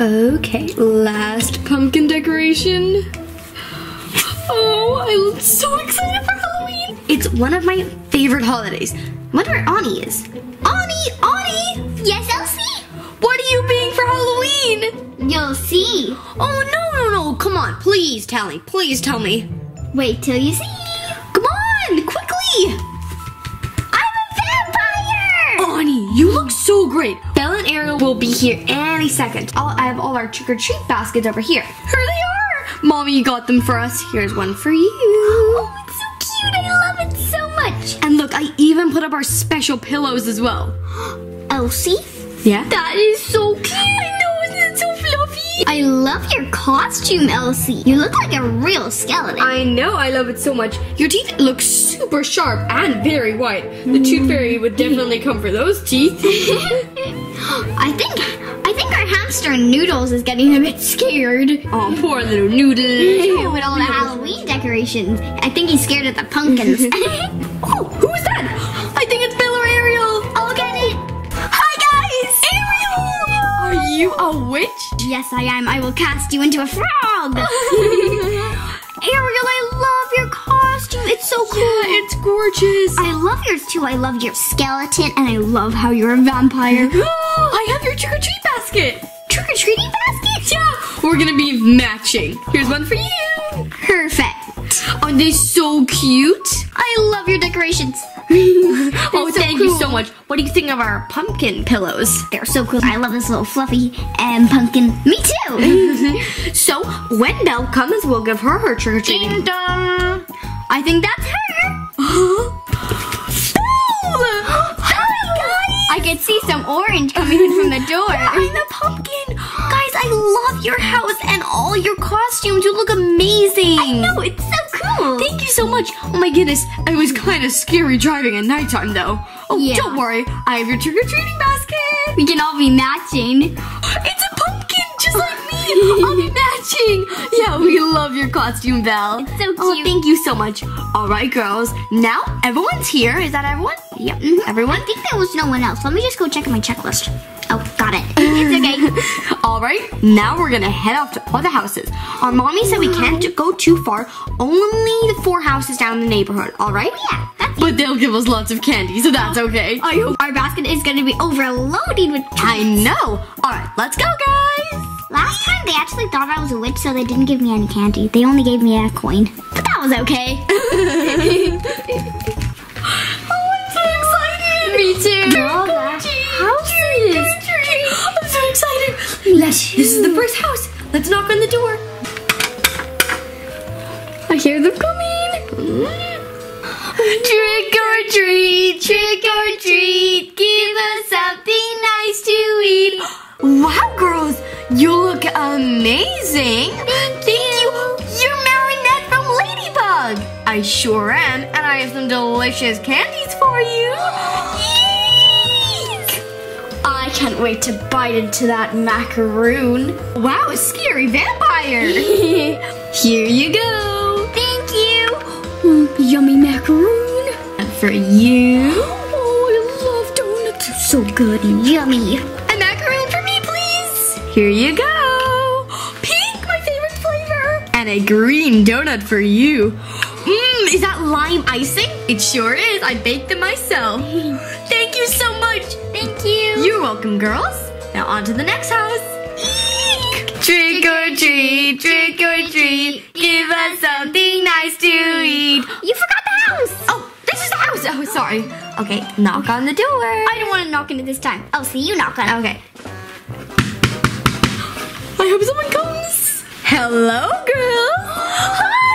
Okay, last pumpkin decoration. Oh, I'm so excited for Halloween. It's one of my favorite holidays. Wonder where Annie is. Annie, Annie, Yes, Elsie? what are you being for Halloween? You'll see. Oh, no, no, no, come on, please tell me, please tell me. Wait till you see. Come on, quickly. Great. Belle and Ariel will be here any second. I'll, I have all our trick or treat baskets over here. Here they are. Mommy got them for us. Here's one for you. Oh, it's so cute. I love it so much. And look, I even put up our special pillows as well. Elsie? Yeah? That is so cute. I love your costume, Elsie. You look like a real skeleton. I know, I love it so much. Your teeth look super sharp and very white. The tooth fairy would definitely come for those teeth. I think I think our hamster Noodles is getting a bit scared. oh, poor little Noodles. With all the Halloween decorations. I think he's scared of the pumpkins. Oh, who is that? I think it's Belle or Ariel. I'll get it. Hi guys! Ariel! Are you a witch? Yes, I am. I will cast you into a frog. Ariel, I love your costume. It's so cool. Yeah, it's gorgeous. I love yours too. I love your skeleton and I love how you're a vampire. I have your trick or treat basket. Trick or treating basket? Yeah, we're gonna be matching. Here's one for you. Perfect. Aren't they so cute? I love your decorations. Oh, so thank you so much. What do you think of our pumpkin pillows? They're so cool. I love this little fluffy and pumpkin. Me too. So, when Belle comes, we'll give her her trick or treating. Ding dong. I think that's her. Hi guys. Oh I can see some orange coming in from the door. I'm a pumpkin. Guys, I love your house and all your costumes. You look amazing. I know it's so cool. Thank you so much. Oh my goodness, it was kind of scary driving at nighttime though. Oh, Yeah. don't worry. I have your trick or treating basket. we can all be matching. It's a pumpkin, just like me. I'll be matching. Yeah, we love your costume, Belle. It's so Oh, cute. thank you so much. All right, girls. Now everyone's here. Is that everyone? Yep. I mm-hmm, Everyone. I think there was no one else. Let me just go check my checklist. Oh, got it. it's okay. All right. Now we're gonna head off to other houses. Our mommy said we can't go too far. Only the four houses down the neighborhood. All right? Yeah, But they'll give us lots of candy, so that's oh, okay. I hope our basket is going to be overloaded with I know. All right, let's go, guys. Last time they actually thought I was a witch, so they didn't give me any candy. They only gave me a coin. But that was okay. Oh, I'm so excited. Me too. This is the first house. Let's knock on the door. I hear them coming. Trick or treat, trick or treat, give us something nice to eat. Wow, girls, you look amazing. Thank you. You're Marinette from Ladybug. I sure am, and I have some delicious candies can't wait to bite into that macaroon. Wow, a scary vampire. Here you go. Thank you. Mm, yummy macaroon. And for you, Oh, I love donuts. They're so good and yummy. a macaroon for me, please. Here you go. Pink, my favorite flavor. And a green donut for you. Mmm, is that lime icing? It sure is. I baked it myself. Thank you. You're welcome, girls. Now on to the next house. Eek! Trick or treat, trick or treat, give us something nice to eat. You forgot the house. Oh, this is the house. Oh, sorry. Okay, knock on the door. I don't want to knock into this time. Oh, see you knock on it. Okay. I hope someone comes. Hello, girls. Hi.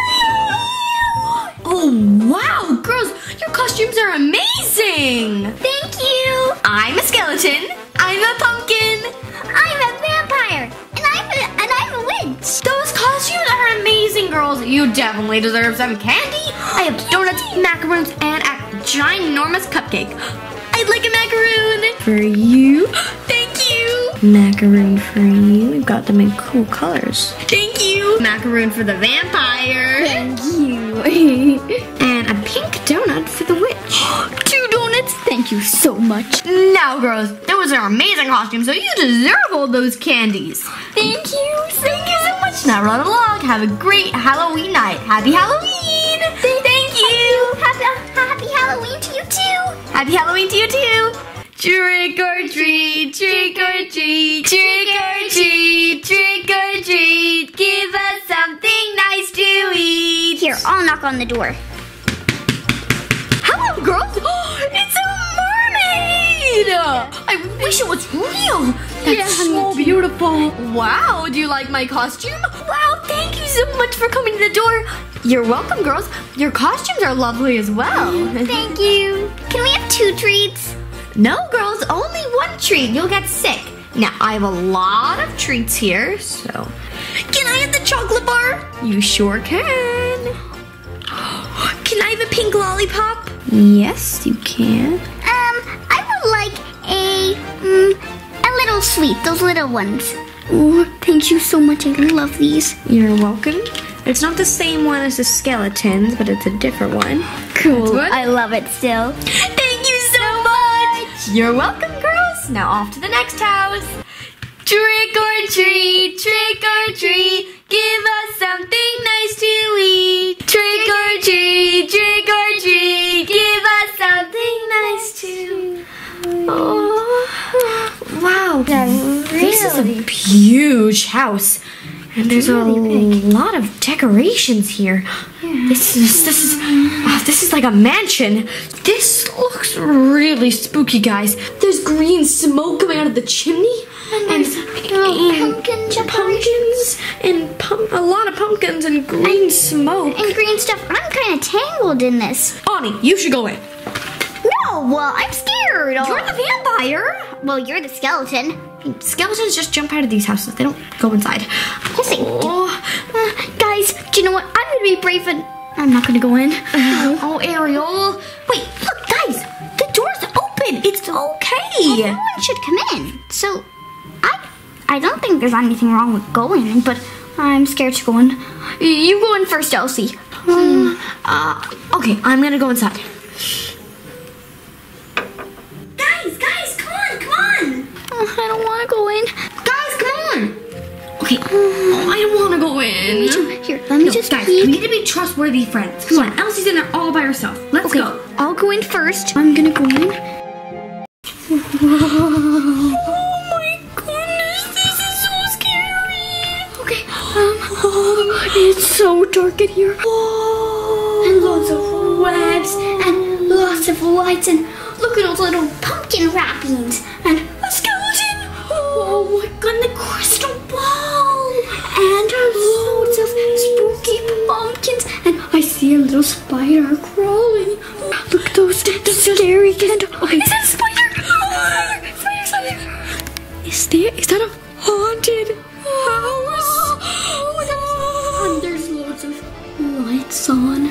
Oh, wow, girls, costumes are amazing. Thank you. I'm a skeleton. I'm a pumpkin. I'm a vampire, and I'm a, and I'm a witch. Those costumes are amazing, girls. You definitely deserve some candy. I have donuts, macaroons, and a ginormous cupcake. I'd like a macaroon. For you. Thank you. Macaroon for you. We've got them in cool colors. Thank you. Macaroon for the vampire. Thank you. And a pink donut for the witch. Two donuts. Thank you so much. Now, girls, those are amazing costumes, so you deserve all those candies. Thank you. Thank you so much. Now run along. Have a great Halloween night. Happy Halloween. Thank, you. Happy, happy Halloween to you too. Happy Halloween to you too. Trick or treat, trick or treat, trick or treat, trick or treat. Give us something nice to eat. Here, I'll knock on the door. Hello, girls. it's a mermaid. I wish it was real. That's Yeah, so beautiful. Wow, do you like my costume? Wow, thank you so much for coming to the door. You're welcome, girls. Your costumes are lovely as well. Thank you. Can we have two treats? No, girls, only one treat. You'll get sick. Now, I have a lot of treats here, so. Can I have the chocolate bar? You sure can. Can I have a pink lollipop? Yes, you can. Um, I would like a mm, a little sweet, those little ones. Oh, thank you so much. I love these. You're welcome. It's not the same one as the skeletons, but it's a different one. Cool. I love it still. You're welcome, girls. Now off to the next house. Trick or treat, trick or treat, give us something nice to eat. Trick or treat, trick or treat, give us something nice to. Oh, wow! This is a huge house, and there's a lot of decorations here. This is this is oh, this is like a mansion. This looks really spooky, guys. There's green smoke coming out of the chimney, and, and pumpkins, pumpkins, and pum- a lot of pumpkins and green smoke. and green stuff. I'm kind of tangled in this. Annie, you should go in. No, well, I'm scared. You're the vampire. well, you're the skeleton. Skeletons just jump out of these houses. They don't go inside. Yes, I do. Oh, guys, do you know what? I'm gonna be brave and I'm not gonna go in. oh, Ariel. Wait, look, guys. The door's open. It's okay. Everyone should come in. So, I I don't think there's anything wrong with going in, but I'm scared to go in. You go in first, Elsie. Um, uh, okay, I'm gonna go inside. Okay, oh, I don't want to go in. Here, let me No, just guys, peek. we need to be trustworthy friends. Come on, Elsie's in there all by herself. Let's Okay, go. I'll go in first. I'm gonna go in. Oh my goodness, this is so scary. Okay. Um, oh, it's so dark in here. And lots of webs and lots of lights and look at those little pumpkin wrappings and a skeleton. Oh my god, the crystal spooky pumpkins and I see a little spider crawling. Look at those, those scary candles. Is that a spider? Spider, spider. Is there? Is that a haunted house? Oh, and there's loads of lights on.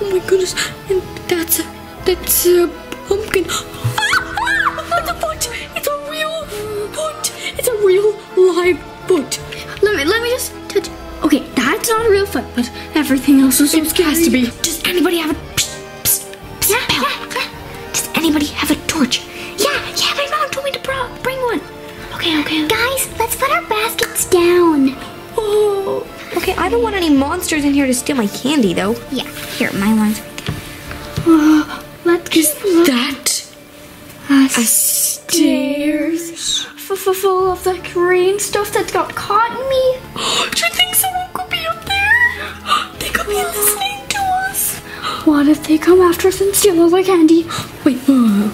Oh my goodness! And that's a that's a pumpkin. It's a foot. It's a real foot. It's a real live foot. Let me let me just touch. Okay, that's not a real foot, but everything else so scary. Has to be. Does anybody have a? Psst, psst, psst, Yeah, Belle. yeah, yeah. Does anybody have a torch? Yeah, yeah, my mom told me to bro- bring one. Okay, okay. Guys, let's put our baskets down. Oh. Okay, I don't want any monsters in here to steal my candy, though. Yeah, here, my one's there. Uh, let's just look That a stairs. f- f- full of the green stuff that got caught in me. What if they come after us and steal all our candy? Wait, oh,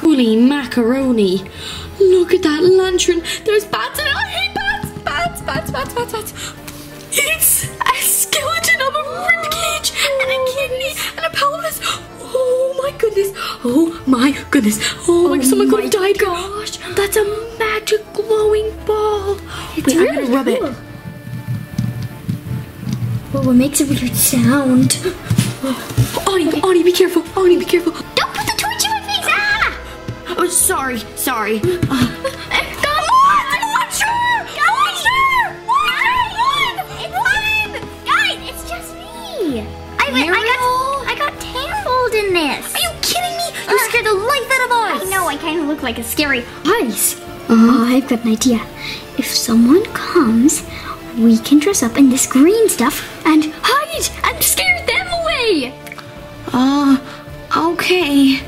Holy macaroni. Look at that lantern. There's bats in it. Oh, I hate bats. Bats, bats, bats, bats, bats. It's a skeleton of a rib cage and a kidney and a pelvis. Oh my goodness. Oh my goodness. Oh, my someone could have oh, died. Gosh, that's a magic glowing ball. It's Wait, I'm really gonna rub cool. it. Well, it makes a weird sound. Oh. Sorry, sorry. Guys! It's fine! Guys, it's just me! I, went, I, got, I got tangled in this! Are you kidding me? You scared the life out of us! I know I kind of look like a scary ice. Uh, I've got an idea. If someone comes, we can dress up in this green stuff and hide and scare them away. Uh, okay.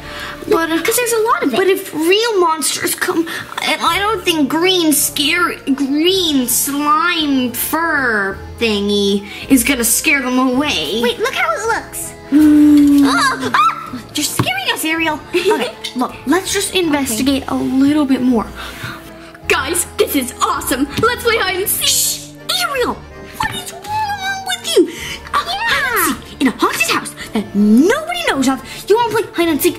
But uh, Because there's a lot of it. but if real monsters come, and I don't think green scary green slime fur thingy is gonna scare them away. Wait, look how it looks. Ah, ah, you're scaring us, Ariel. Okay, look, let's just investigate a little bit more. Guys, this is awesome. Let's play hide and seek. Shh, Ariel, what is wrong with you? Uh, hide and seek in a haunted house that nobody knows of. You want to play hide and seek?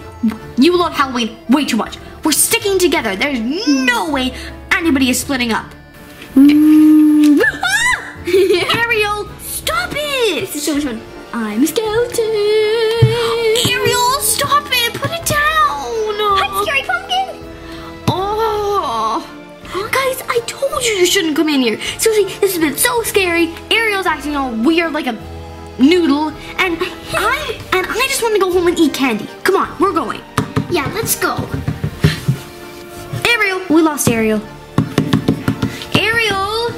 You love Halloween way too much. We're sticking together. There's no way anybody is splitting up. Ah! Ariel, stop it! This is so much fun. I'm a skeleton. Ariel, stop it! Put it down! Hi, scary pumpkin. Oh, guys, I told you you shouldn't come in here. Seriously, this has been so scary. Ariel's acting all weird like a noodle, and I and I just want to go home and eat candy. Come on, we're going. Yeah, let's go. Ariel, we lost Ariel. Ariel,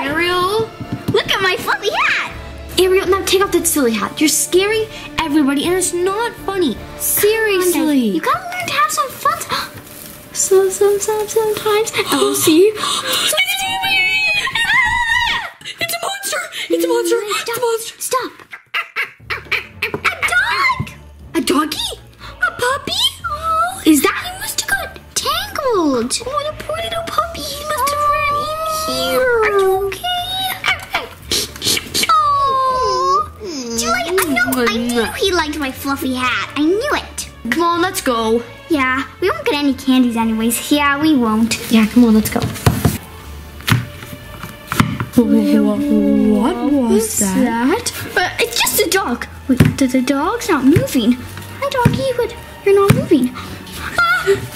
Ariel, Look at my fluffy hat. Ariel. Now take off that silly hat. You're scaring everybody, and it's not funny. Seriously. You gotta learn to have some fun. So, so, so, sometimes I'll see. It's a monster! It's a monster! It's a monster! Fluffy hat. I knew it. Come on, let's go. Yeah, we won't get any candies anyways. Yeah, we won't. Yeah, come on, let's go. What was that? Uh, it's just a dog. Wait, the, the dog's not moving. Hi, doggy, but you're not moving. Ah!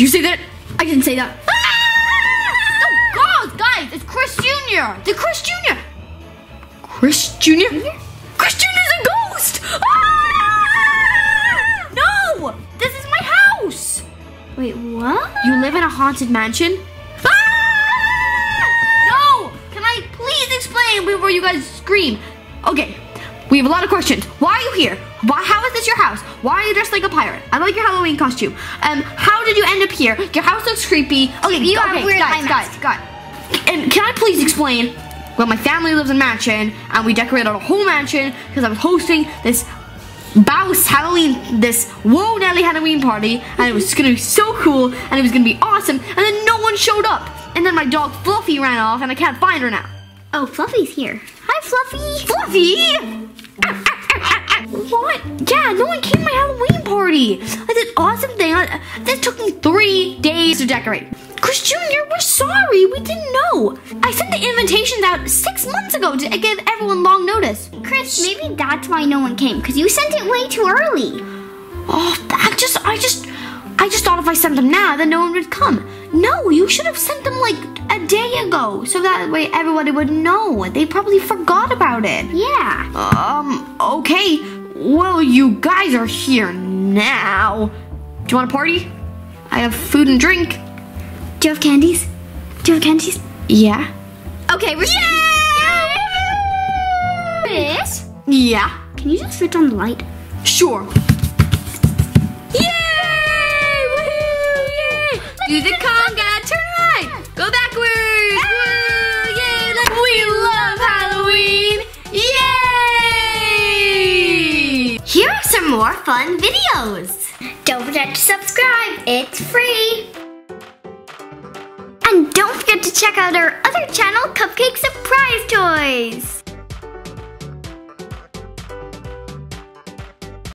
Did you say that? I didn't say that. No, girls, guys, it's Chris Jr. The Chris Jr. Chris Jr.? Chris Jr.'s a ghost! Ah! No! This is my house! Wait, what? You live in a haunted mansion? Ah! No! Can I please explain before you guys scream? Okay, we have a lot of questions. Why are you here? Why? How is this your house? Why are you dressed like a pirate? I like your Halloween costume. Um, how did you end up here? Your house looks creepy. Okay, You have okay, a weird guys, guys, guys. And can I please explain? Well, my family lives in a mansion, and we decorated our whole mansion because I was hosting this Bouse Halloween, this Whoa Nelly Halloween party, and it was gonna be so cool, and it was gonna be awesome, and then no one showed up. And then my dog Fluffy ran off, and I can't find her now. Oh, Fluffy's here. Hi, Fluffy. Fluffy? What? Yeah, no one came to my Halloween party. I did awesome thing. Uh, I, this took me three days to decorate. Chris Jr., we're sorry. We didn't know. I sent the invitations out six months ago to give everyone long notice. Chris, maybe that's why no one came, because you sent it way too early. Oh, I just, I just, I just thought if I sent them now, then no one would come. No, you should have sent them like a day ago, so that way everybody would know. They probably forgot about it. Yeah. Um, okay. Well, you guys are here now. Do you want a party? I have food and drink. Do you have candies? Do you have candies? Yeah. Okay, we're Chris, Yeah. can you just switch on the light? Sure. Yay! Do the conga. Turn right. Go backwards. Woo! We love Halloween. Yay! Here are some more fun videos. Don't forget to subscribe, it's free. And don't forget to check out our other channel, Cupcake Surprise Toys.